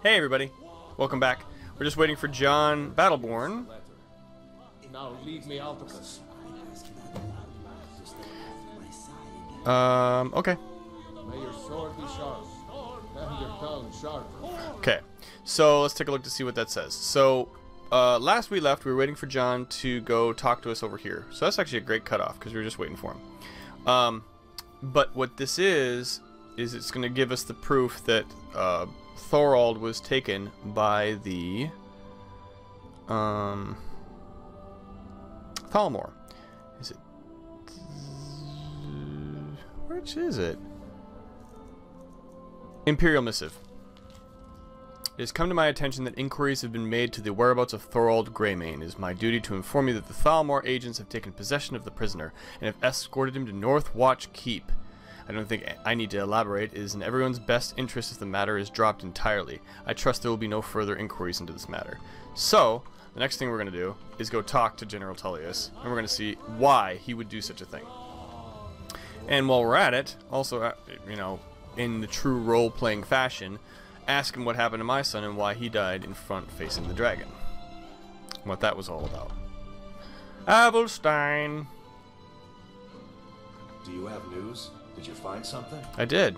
Hey everybody, welcome back. We're just waiting for Jon Battle-Born. Now leave me out. Um, okay. May your sword be sharp, and your tongue sharper. Okay, so let's take a look to see what that says. So, uh, last we left, we were waiting for John to go talk to us over here. So that's actually a great cutoff because we were just waiting for him. Um, but what this is, is it's going to give us the proof that uh, Thorald was taken by the um, Thalmor. Is it? Which is it? Imperial Missive. It has come to my attention that inquiries have been made to the whereabouts of Thorald Greymane. It is my duty to inform you that the Thalmor agents have taken possession of the prisoner and have escorted him to Northwatch Keep. I don't think I need to elaborate. It is in everyone's best interest if the matter is dropped entirely. I trust there will be no further inquiries into this matter. So, the next thing we're going to do is go talk to General Tullius, and we're going to see why he would do such a thing. And while we're at it, also, uh, you know, in the true role-playing fashion, ask him what happened to my son and why he died in front facing the dragon. What that was all about. Avulstein. Do you have news? Did you find something? I did.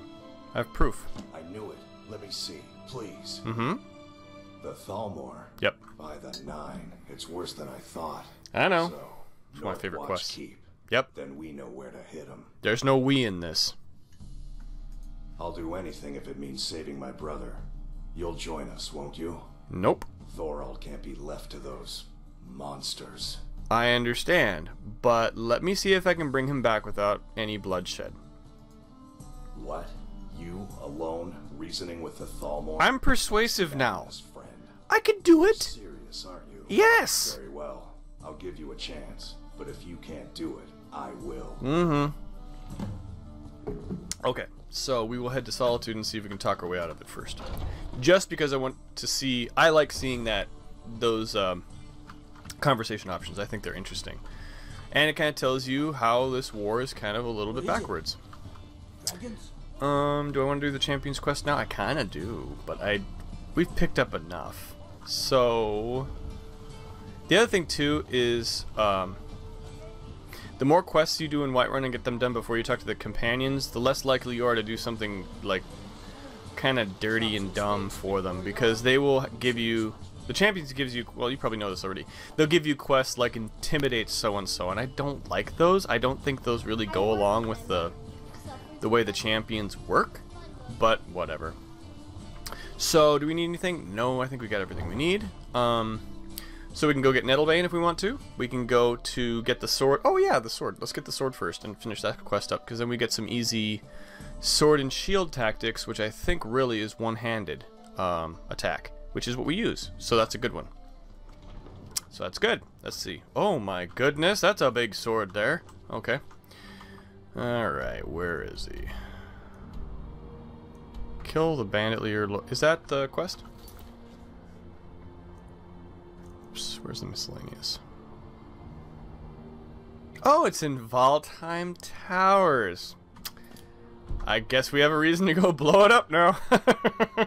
I have proof. I knew it. Let me see, please. Mm-hmm. The Thalmor. Yep. By the nine. It's worse than I thought. I know. So, It's my favorite quest. Keep. Yep. Then we know where to hit him. There's no we in this. I'll do anything if it means saving my brother. You'll join us, won't you? Nope. Thorald can't be left to those monsters. I understand, but let me see if I can bring him back without any bloodshed. What? You alone reasoning with the Thalmor? I'm persuasive now. Friend. I could do it. Serious, aren't you? Yes. Very well. I'll give you a chance. But if you can't do it, I will. Mm-hmm. Okay, so we will head to Solitude and see if we can talk our way out of it first. Just because I want to see, I like seeing that those um, conversation options. I think they're interesting, and it kind of tells you how this war is kind of a little bit backwards. Um, do I want to do the Champions Quest now? I kind of do, but I we've picked up enough. So the other thing too is um, the more quests you do in Whiterun and get them done before you talk to the companions, the less likely you are to do something like kind of dirty and dumb for them because they will give you the champions gives you well you probably know this already they'll give you quests like intimidate so and so and I don't like those I don't think those really go along with the the way the champions work but whatever so do we need anything no I think we got everything we need um so we can go get Nettlebane if we want to. We can go to get the sword. Oh yeah, the sword. Let's get the sword first and finish that quest up, because then we get some easy sword and shield tactics, which I think really is one-handed um, attack, which is what we use. So that's a good one. So that's good. Let's see. Oh my goodness, that's a big sword there. Okay. Alright, where is he? Kill the bandit leader. Is that the quest? Oops, where's the miscellaneous? Oh, it's in Valtheim Towers. I guess we have a reason to go blow it up now.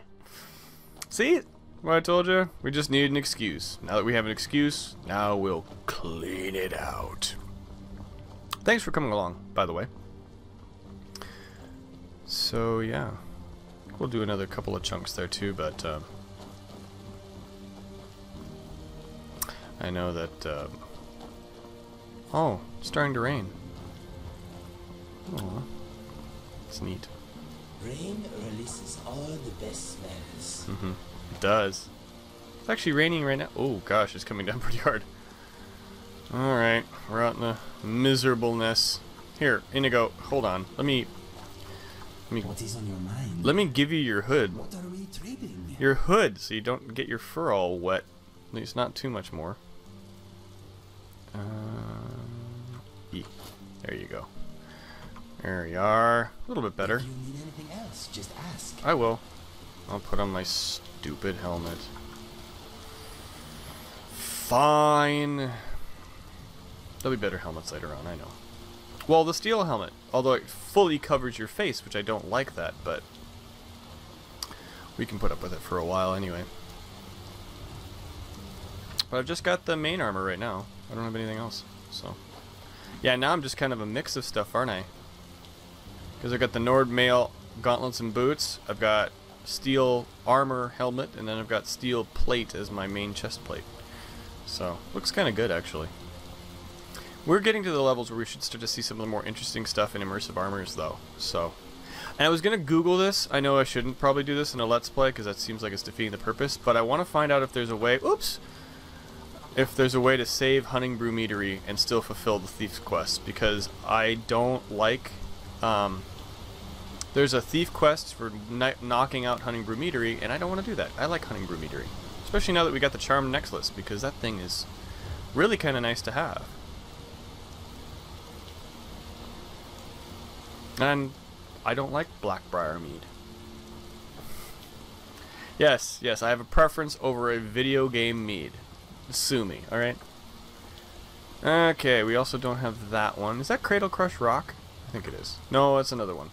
See? What I told you? We just need an excuse. Now that we have an excuse, now we'll clean it out. Thanks for coming along, by the way. So, yeah. We'll do another couple of chunks there, too, but... Uh, I know that, uh, oh, it's starting to rain. Oh, it's neat. Rain releases all the best smells. Mm-hmm. It does. It's actually raining right now. Oh gosh, it's coming down pretty hard. Alright, we're out in the miserableness. Here, Inigo, hold on. Let me let me What is on your mind? let me give you your hood. What are we trading? Your hood, so you don't get your fur all wet. At least not too much more. Um, e. There you go. There you are. A little bit better. If you need anything else, just ask. I will. I'll put on my stupid helmet. Fine. There'll be better helmets later on, I know. Well, the steel helmet, although it fully covers your face, which I don't like that, but We can put up with it for a while anyway. But I've just got the main armor right now. I don't have anything else. So, yeah, now I'm just kind of a mix of stuff, aren't I? Because I've got the Nord Mail gauntlets and boots. I've got steel armor helmet, and then I've got steel plate as my main chest plate. So, looks kind of good actually. We're getting to the levels where we should start to see some of the more interesting stuff in immersive armors, though. So, and I was gonna Google this. I know I shouldn't probably do this in a Let's Play because that seems like it's defeating the purpose. But I want to find out if there's a way. Oops. If there's a way to save Honningbrew Meadery and still fulfill the Thief's Quest, because I don't like. Um, there's a thief quest for knocking out Honningbrew Meadery, and I don't want to do that. I like Honningbrew Meadery, especially now that we got the Charmed Necklace, because that thing is really kind of nice to have. And I don't like Blackbriar mead. Yes, yes, I have a preference over a video game mead. Sue me, alright? Okay, we also don't have that one. Is that Cradlecrush Rock? I think it is. No, that's another one.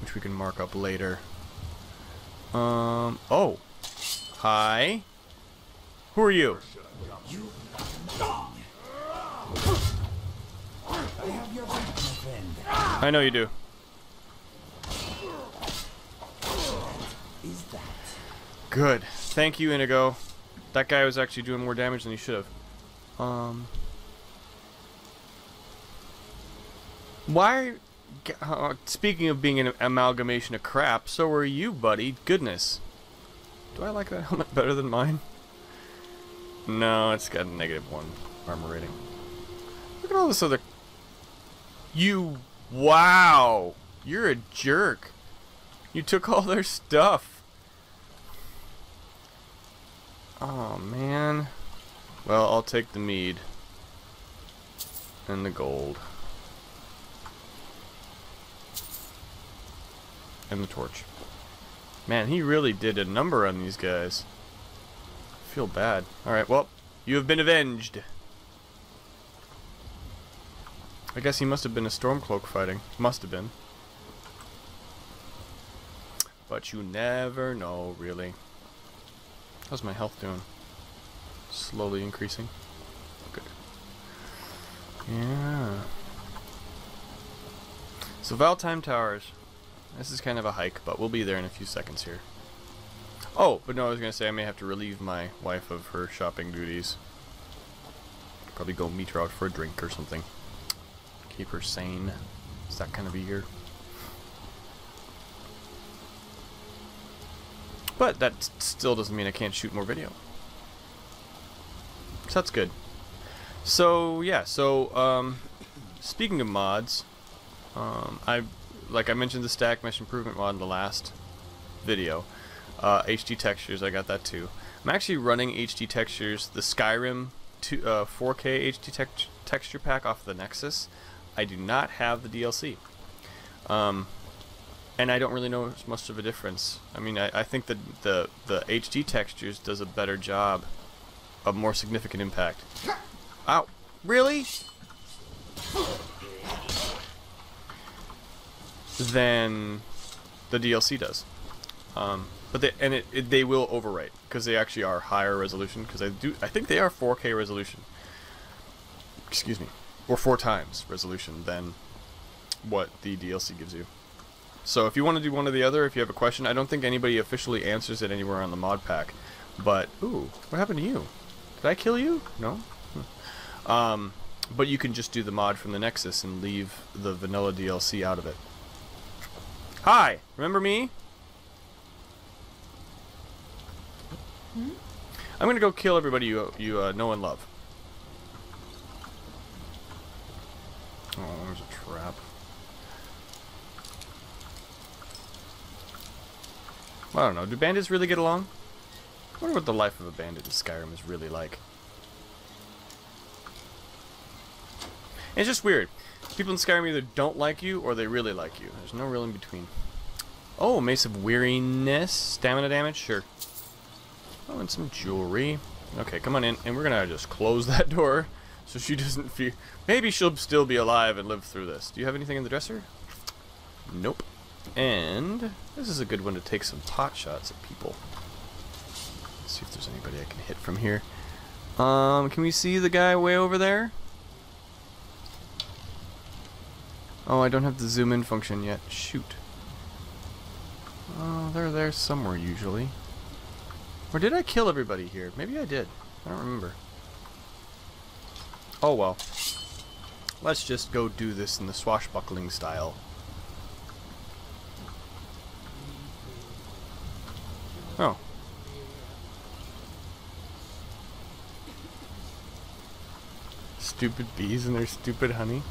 Which we can mark up later. Um, oh. Hi. Who are you? I I know you do. Is that? Good. Thank you, Inigo. That guy was actually doing more damage than he should have. Um. Why? g- Uh, speaking of being an amalgamation of crap, so are you, buddy. Goodness. Do I like that helmet better than mine? No, it's got a negative one armor rating. Look at all this other. You. Wow! You're a jerk. You took all their stuff. Oh man. Well, I'll take the mead. And the gold. And the torch. Man, he really did a number on these guys. I feel bad. Alright, well, you have been avenged. I guess he must have been a Stormcloak fighting. Must have been. But you never know, really. How's my health doing? Slowly increasing. Good. Yeah. So Valtheim Towers. This is kind of a hike, but we'll be there in a few seconds here. Oh, but no, I was going to say I may have to relieve my wife of her shopping duties. Probably go meet her out for a drink or something. Keep her sane. It's that kind of a year. But that still doesn't mean I can't shoot more video. So that's good. So yeah, so um, speaking of mods, um, I like I mentioned the static mesh improvement mod in the last video. Uh, HD textures, I got that too. I'm actually running HD textures, the Skyrim two, uh, 4K HD tex texture pack off the Nexus. I do not have the DLC. Um, and I don't really know much of a difference. I mean, I, I think that the the HD textures does a better job, a more significant impact. Ow! Really? Than the DLC does. Um, but they and it, it they will overwrite because they actually are higher resolution because I do I think they are 4K resolution. Excuse me, or four times resolution than what the DLC gives you. So if you want to do one or the other, if you have a question, I don't think anybody officially answers it anywhere on the mod pack. But ooh, what happened to you? Did I kill you? No. Hmm. Um, but you can just do the mod from the Nexus and leave the vanilla DLC out of it. Hi, remember me? I'm gonna go kill everybody you you uh, know and love. Oh, there's a trap. I don't know. Do bandits really get along? I wonder what the life of a bandit in Skyrim is really like. It's just weird. People in Skyrim either don't like you or they really like you. There's no real in between. Oh, Mace of Weariness. Stamina damage? Sure. Oh, and some jewelry. Okay, come on in. And we're gonna just close that door so she doesn't fear. Maybe she'll still be alive and live through this. Do you have anything in the dresser? Nope. And this is a good one to take some pot shots at people. Let's see if there's anybody I can hit from here. Um, can we see the guy way over there? Oh, I don't have the zoom in function yet. Shoot. Oh, they're there somewhere usually. Or did I kill everybody here? Maybe I did. I don't remember. Oh well. Let's just go do this in the swashbuckling style. Oh. Stupid bees and their stupid honey.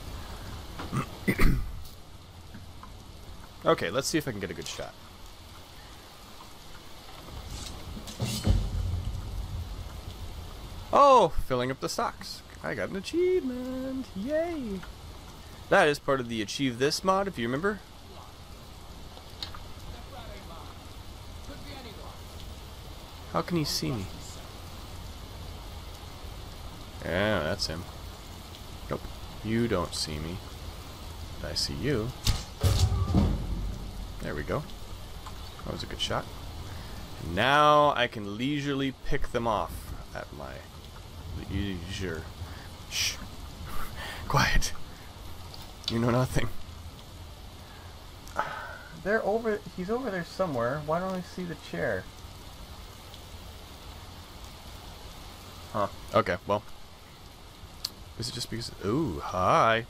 okay, let's see if I can get a good shot. Oh, filling up the stocks. I got an achievement. Yay. That is part of the Achieve This mod, if you remember. How can he see me? Yeah, that's him. Nope. You don't see me. But I see you. There we go. That was a good shot. now I can leisurely pick them off at my leisure. Shh. Quiet. You know nothing. They're over. He's over there somewhere. Why don't I see the chair? Huh. Okay, well. Is it just because... Ooh, hi.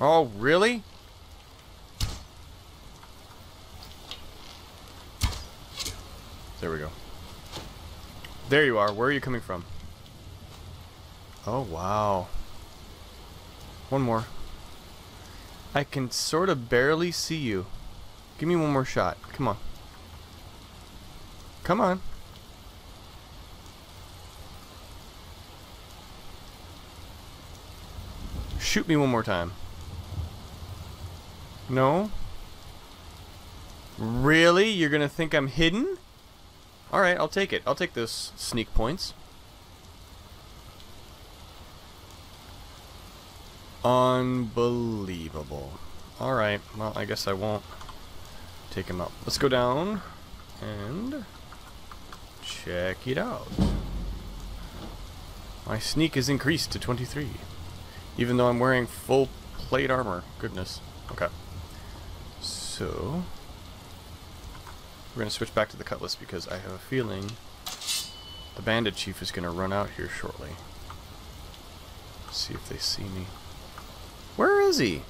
Oh, really? There we go. There you are. Where are you coming from? Oh, wow. One more. I can sort of barely see you. Give me one more shot. Come on. Come on. Shoot me one more time. No? Really? You're gonna think I'm hidden? Alright, I'll take it. I'll take those sneak points. Unbelievable. Alright, well, I guess I won't take him up. Let's go down and check it out. My sneak is increased to 23. Even though I'm wearing full plate armor. Goodness. Okay. So, we're going to switch back to the cutlass because I have a feeling the bandit chief is going to run out here shortly. Let's see if they see me. Where is he?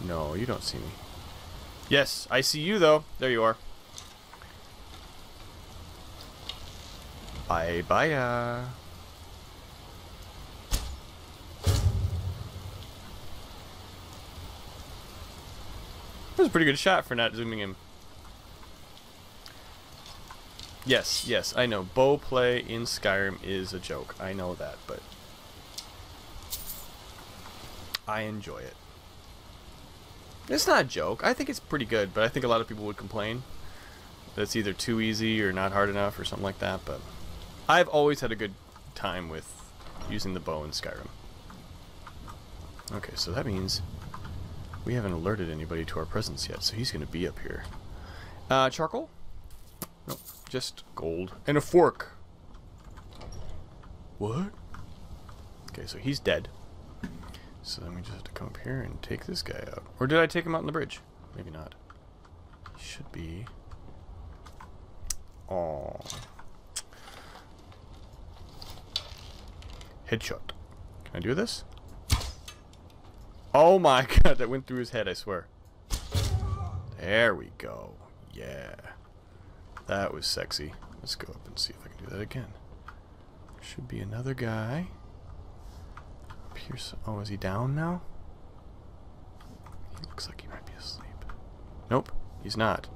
No, you don't see me. Yes, I see you though. There you are. Bye bye. -ya. That was a pretty good shot for not zooming in. Yes, yes, I know. Bow play in Skyrim is a joke. I know that, but I enjoy it. It's not a joke. I think it's pretty good, but I think a lot of people would complain that it's either too easy or not hard enough or something like that, but I've always had a good time with using the bow in Skyrim. Okay, so that means we haven't alerted anybody to our presence yet, so he's going to be up here. Uh, charcoal? Nope, just gold. And a fork. What? Okay, so he's dead. So then we just have to come up here and take this guy out. Or did I take him out on the bridge? Maybe not. He should be... Oh. Headshot. Can I do this? Oh my god, that went through his head, I swear. There we go. Yeah. That was sexy. Let's go up and see if I can do that again. Should be another guy. Up here. Oh, is he down now? He looks like he might be asleep. Nope, he's not.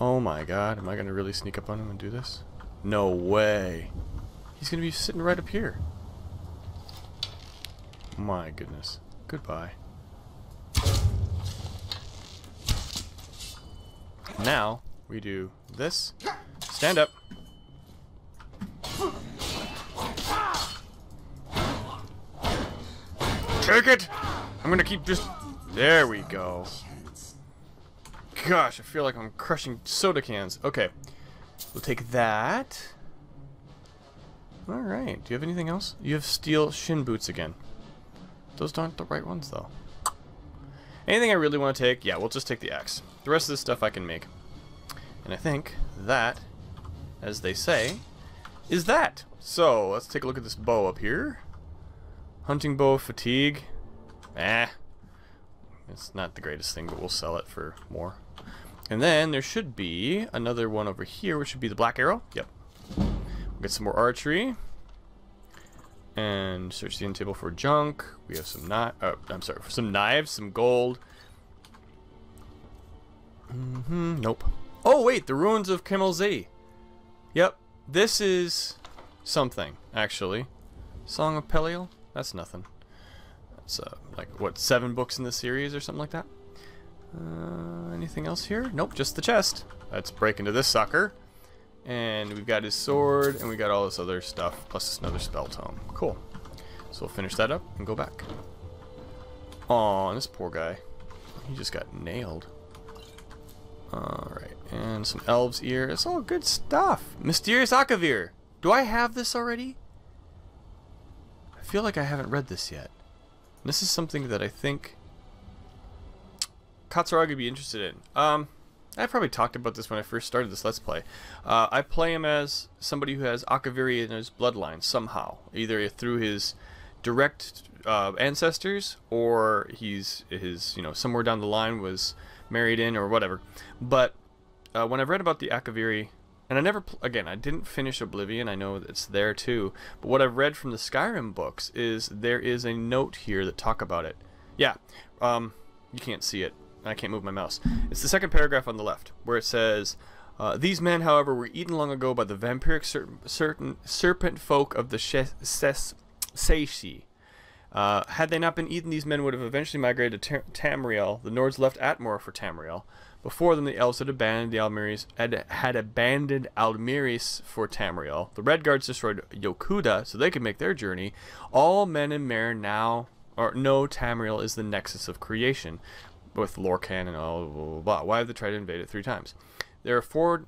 Oh my god, am I going to really sneak up on him and do this? No way. He's going to be sitting right up here. My goodness. Goodbye. Now, we do this. Stand up. Take it! I'm gonna keep just... There we go. Gosh, I feel like I'm crushing soda cans. Okay. We'll take that. Alright. Do you have anything else? You have steel shin boots again. Those aren't the right ones, though. Anything I really want to take? Yeah, we'll just take the axe. The rest of this stuff I can make. And I think that, as they say, is that. So, let's take a look at this bow up here. Hunting bow fatigue. Eh. It's not the greatest thing, but we'll sell it for more. And then there should be another one over here, which should be the black arrow. Yep. We'll get some more archery. And search the end table for junk. We have some knife. Oh, I'm sorry, for some knives, some gold. Mm hmm Nope. Oh wait, the ruins of Kemelzi. Yep. This is something actually. Song of Peliel. That's nothing. That's uh, like what seven books in the series or something like that. Uh, anything else here? Nope, just the chest. Let's break into this sucker. And we've got his sword, and we got all this other stuff, plus another spell tome. Cool. So we'll finish that up and go back. Aw, this poor guy. He just got nailed. Alright, and some elves ear. It's all good stuff. Mysterious Akavir. Do I have this already? I feel like I haven't read this yet. This is something that I think Katsuragi would be interested in. Um, I probably talked about this when I first started this Let's Play. Uh, I play him as somebody who has Akaviri in his bloodline somehow, either through his direct uh, ancestors or he's his you know somewhere down the line was married in or whatever. But uh, when I've read about the Akaviri, and I never again I didn't finish Oblivion. I know it's there too. But what I've read from the Skyrim books is there is a note here that talk about it. Yeah, um, you can't see it I can't move my mouse. It's the second paragraph on the left, where it says, uh, These men, however, were eaten long ago by the vampiric ser certain serpent folk of the Seishi. Uh, had they not been eaten, these men would have eventually migrated to Tamriel. The Nords left Atmor for Tamriel. Before them, the elves had abandoned the Almiris, had, had abandoned Almiris for Tamriel. The Redguards destroyed Yokuda so they could make their journey. All men in Mer now or know Tamriel is the nexus of creation, with Lorkhan and all blah, blah, blah. Why have they tried to invade it three times? There are four.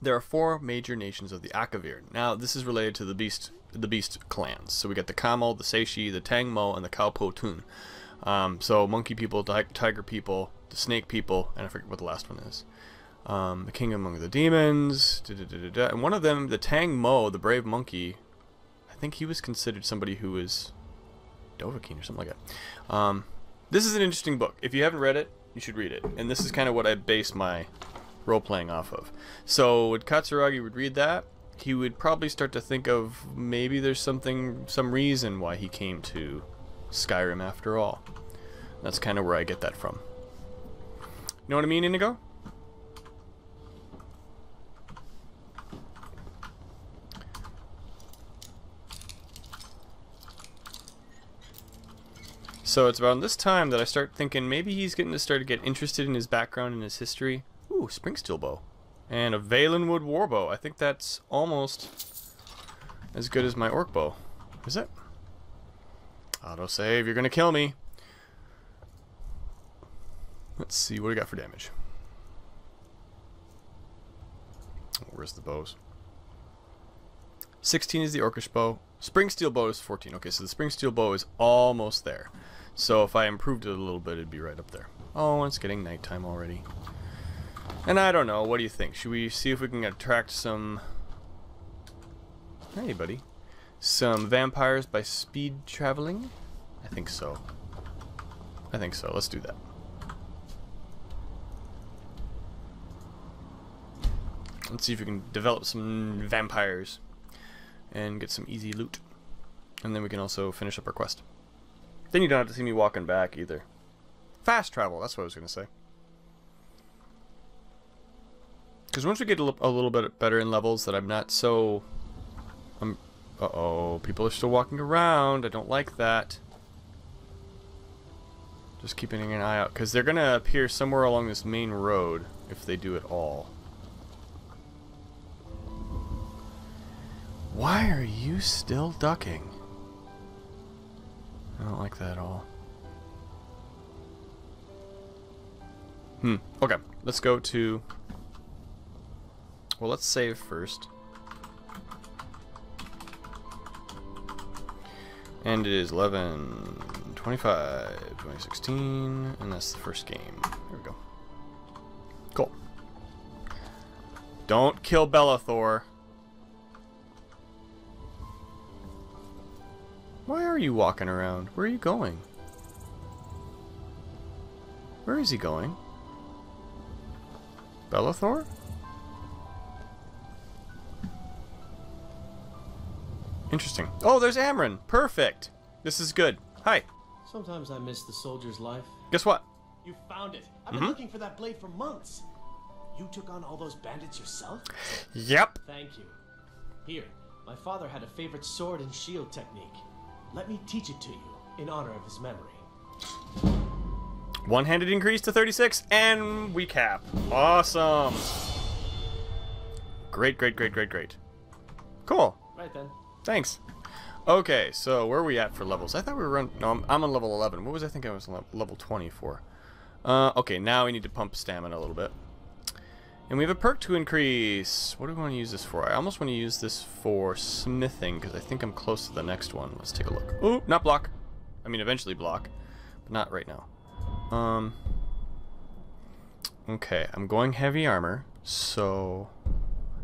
There are four major nations of the Akavir. Now, this is related to the beast, the beast clans. So we got the Kamo, the Seishi, the Tangmo, and the Kalpotun. Um, so monkey people, tiger people, the snake people, and I forget what the last one is. Um, the king among the demons, da, da, da, and one of them, the Tang Mo, the brave monkey, I think he was considered somebody who was Dovahkiin or something like that. Um, this is an interesting book. If you haven't read it, you should read it. And this is kind of what I base my role-playing off of. So Katsuragi would read that, he would probably start to think of maybe there's something, some reason why he came to Skyrim after all. That's kind of where I get that from. You know what I mean, Inigo? So it's around this time that I start thinking maybe he's getting to start to get interested in his background and his history. Ooh, Springsteel bow. And a Valenwood warbow. I think that's almost as good as my orc bow. Is it? Autosave, you're gonna kill me. Let's see, what we got for damage? Where's the bows? 16 is the Orcish bow. Spring steel bow is 14. Okay, so the spring steel bow is almost there. So if I improved it a little bit, it'd be right up there. Oh, it's getting nighttime already. And I don't know, what do you think? Should we see if we can attract some... Hey, buddy. Some vampires by speed traveling? I think so. I think so. Let's do that. Let's see if we can develop some vampires and get some easy loot. And then we can also finish up our quest. Then you don't have to see me walking back either. Fast travel, that's what I was going to say. Because once we get a, a little bit better in levels that I'm not so... I'm, uh-oh, people are still walking around. I don't like that. Just keeping an eye out. Because they're going to appear somewhere along this main road, if they do at all. Why are you still ducking? I don't like that at all. Hmm. Okay. Let's go to. Well, let's save first. And it is 11, 25, 2016, and that's the first game. There we go. Cool. Don't kill Belethor. Why are you walking around? Where are you going? Where is he going? Belethor? Interesting. Oh, there's Amren. Perfect. This is good. Hi. Sometimes I miss the soldier's life. Guess what? You found it. I've been Mhm. looking for that blade for months. You took on all those bandits yourself? Yep. Thank you. Here, my father had a favorite sword and shield technique. Let me teach it to you in honor of his memory. One-handed increase to 36, and we cap. Awesome. Great, great, great, great, great. Cool. Right then. Thanks. Okay, so where are we at for levels? I thought we were on... No, I'm, I'm on level 11. What was I think I was le level 20 for? Uh, okay, now we need to pump stamina a little bit. And we have a perk to increase. What do we want to use this for? I almost want to use this for smithing, because I think I'm close to the next one. Let's take a look. Oh, not block. I mean, eventually block, but not right now. Um... Okay, I'm going heavy armor, so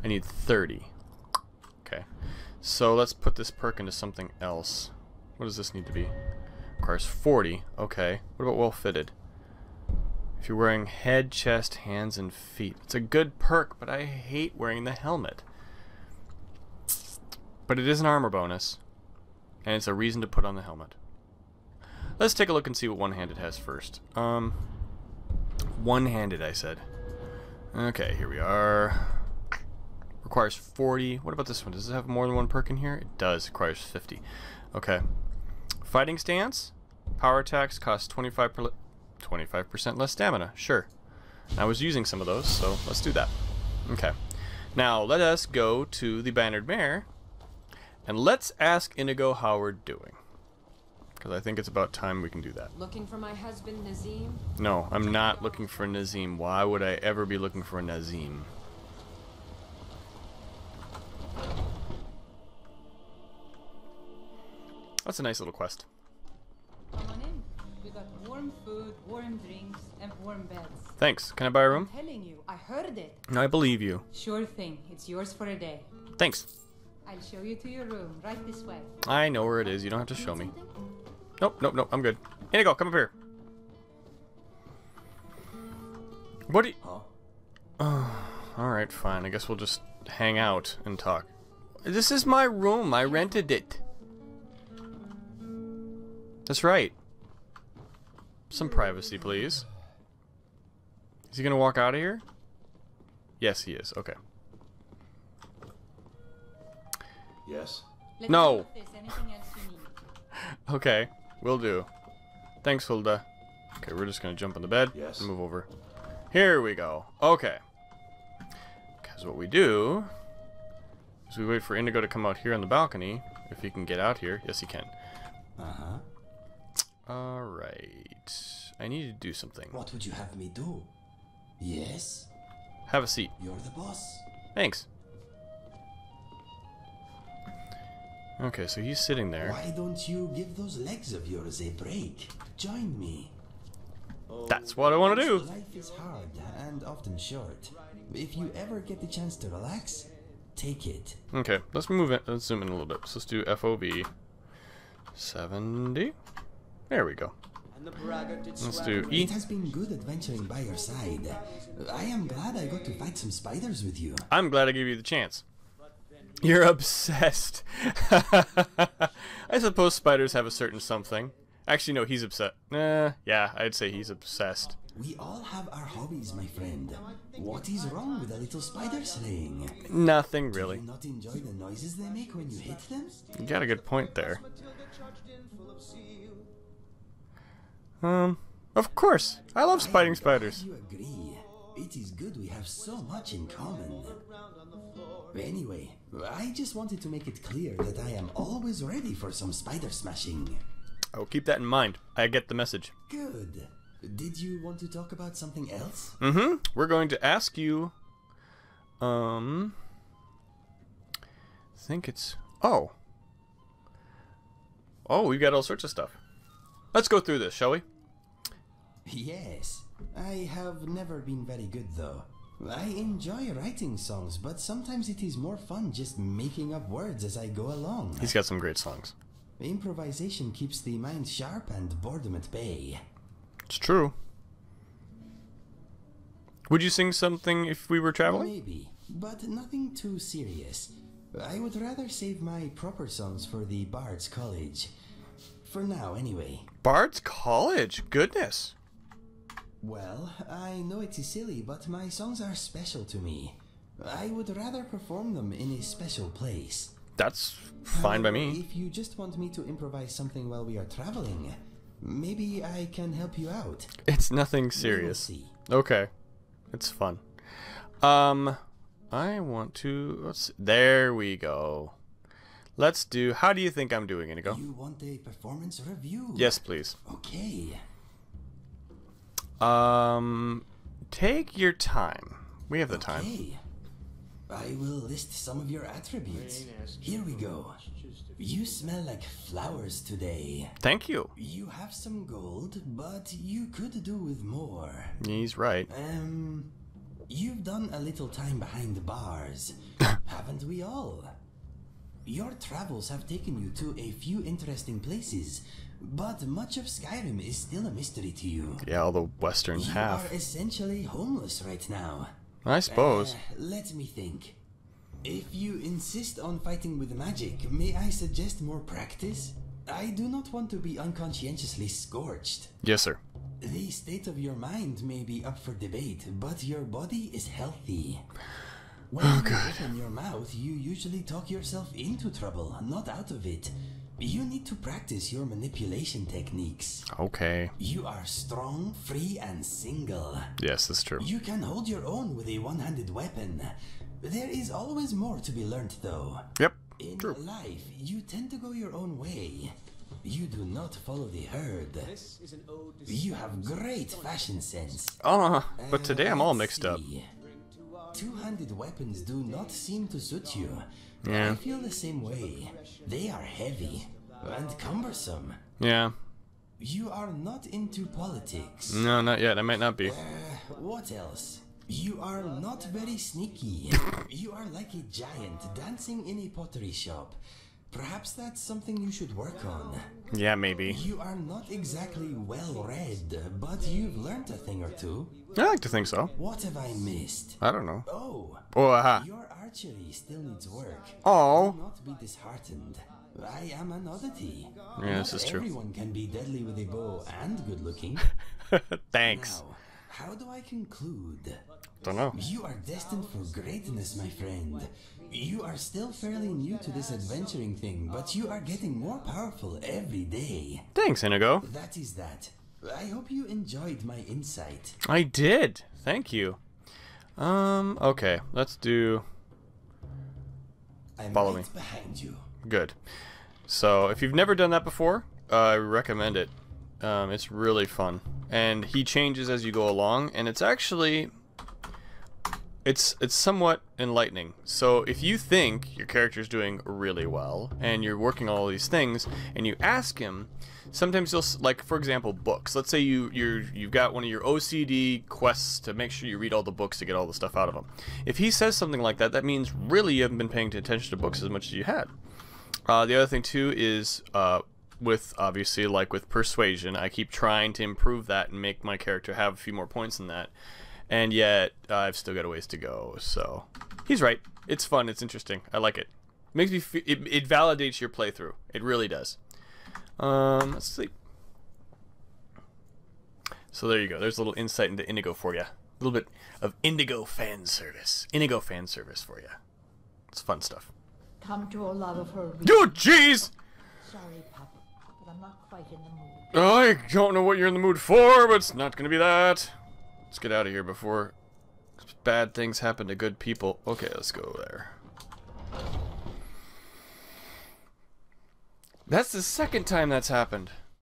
I need 30. So let's put this perk into something else. What does this need to be? Requires 40. Okay. What about well fitted? If you're wearing head, chest, hands, and feet. It's a good perk, but I hate wearing the helmet. But it is an armor bonus. And it's a reason to put on the helmet. Let's take a look and see what one-handed has first. Um, one-handed, I said. Okay, here we are. Requires 40. What about this one? Does it have more than one perk in here? It does. Requires 50. Okay. Fighting stance. Power attacks cost 25 per 25% less stamina. Sure. I was using some of those, so let's do that. Okay. Now, let us go to the Bannered Mare, and let's ask Inigo how we're doing. Because I think it's about time we can do that. Looking for my husband Nazeem? No, I'm not looking for Nazeem. Why would I ever be looking for a Nazeem? That's a nice little quest. Come on in. We got warm food, warm drinks, and warm beds. Thanks. Can I buy a room? Telling you, I heard it. I believe you. Sure thing. It's yours for a day. Thanks. I'll show you to your room, right this way. I know where it is. You don't have to show me. Nope, nope, nope. I'm good. Inigo, come up here. What do you... Huh? Alright, fine. I guess we'll just hang out and talk. This is my room. I rented it. That's right. Some privacy, please. Is he gonna walk out of here? Yes, he is. Okay. Yes? Let No. me know if there's anything else you need. Okay. Will do. Thanks, Hulda. Okay, we're just gonna jump on the bed Yes. and move over. Here we go. Okay. Because what we do is we wait for Indigo to come out here on the balcony. If he can get out here. Yes, he can. Uh-huh. Alright. I need to do something. What would you have me do? Yes? Have a seat. You're the boss. Thanks. Okay, so he's sitting there. Why don't you give those legs of yours a break? Join me. That's what I want to do. Life is hard and often short. If you ever get the chance to relax, take it. Okay, let's move it. Let's zoom in a little bit. So let's do FOV 70. There we go. Let's do E. It has been good adventuring by your side. I am glad I got to fight some spiders with you. I'm glad I gave you the chance. You're obsessed. I suppose spiders have a certain something. Actually, no, he's upset. Uh, yeah, I'd say he's obsessed. We all have our hobbies, my friend. What is wrong with a little spider slaying? Nothing really. Do you not enjoy the noises they make when you hit them? You got a good point there. Um, of course. I love spiting spiders. You agree. It is good we have so much in common. Anyway, I just wanted to make it clear that I am always ready for some spider smashing. I will keep that in mind. I get the message. Good. Did you want to talk about something else? Mm-hmm. We're going to ask you. Um. I think it's. Oh. Oh, we've got all sorts of stuff. Let's go through this, shall we? Yes. I have never been very good though. I enjoy writing songs, but sometimes it is more fun just making up words as I go along. He's got some great songs. Improvisation keeps the mind sharp and boredom at bay. It's true. Would you sing something if we were traveling? Maybe, but nothing too serious. I would rather save my proper songs for the Bard's College. For now, anyway. Bard's College. Goodness. Well, I know it is silly, but my songs are special to me. I would rather perform them in a special place. That's fine by me. If you just want me to improvise something while we are traveling, maybe I can help you out. It's nothing serious. Okay. It's fun. Um, I want to. Let's. There we go. Let's do. How do you think I'm doing, Inigo? You want a performance review? Yes, please. Okay. Um, take your time. We have the time. Okay. I will list some of your attributes. Here we go. You smell like flowers today. Thank you. You have some gold, but you could do with more. He's right. Um, you've done a little time behind the bars, haven't we all? Your travels have taken you to a few interesting places, but much of Skyrim is still a mystery to you. Yeah, all the western You half. are essentially homeless right now. I suppose. Uh, let me think. If you insist on fighting with magic, may I suggest more practice? I do not want to be unconscientiously scorched. Yes, sir. The state of your mind may be up for debate, but your body is healthy. When you open your mouth, you usually talk yourself into trouble, not out of it. You need to practice your manipulation techniques. Okay. You are strong, free, and single. Yes, that's true. You can hold your own with a one-handed weapon. There is always more to be learned, though. Yep. In True. life, you tend to go your own way. You do not follow the herd. This is an ode to You have great fashion sense. Uh, but today I'm all Let's mixed up. Two-handed weapons do not seem to suit you. Yeah. I feel the same way. They are heavy and cumbersome. Yeah. You are not into politics. No, not yet. I might not be. Uh, what else? You are not very sneaky. you are like a giant dancing in a pottery shop. Perhaps that's something you should work on. Yeah, maybe. You are not exactly well read, but you've learned a thing or two. I like to think so. What have I missed? I don't know. Oh, Oh, aha. your archery still needs work. Oh. Do not be disheartened. I am an oddity. Yeah, this is true. Everyone can be deadly with a bow and good looking. Thanks. Now, how do I conclude? Don't know. You are destined for greatness, my friend. You are still fairly new to this adventuring thing, but you are getting more powerful every day. Thanks, Inigo. That is that. I hope you enjoyed my insight. I did. Thank you. Um, okay. Let's do I'm Follow right me. behind you. good. So, if you've never done that before, uh, I recommend it. Um, it's really fun. And he changes as you go along, and it's actually it's it's somewhat enlightening. So if you think your character's doing really well and you're working all these things and you ask him, sometimes you'll like for example books. Let's say you you you've got one of your OCD quests to make sure you read all the books to get all the stuff out of them. If he says something like that, that means really you haven't been paying attention to books as much as you had. Uh, the other thing too is uh, with obviously like with persuasion, I keep trying to improve that and make my character have a few more points in that, and yet uh, I've still got a ways to go. So he's right. It's fun. It's interesting. I like it. Makes me. It, it validates your playthrough. It really does. Um, let's see. So there you go. There's a little insight into Indigo for you. A little bit of Indigo fan service. Indigo fan service for you. It's fun stuff. Come to a lot of her. Oh, jeez! Sorry, Papa, but I'm not quite in the mood. I don't know what you're in the mood for, but it's not gonna be that. Let's get out of here before bad things happen to good people. Okay, let's go there. That's the second time that's happened.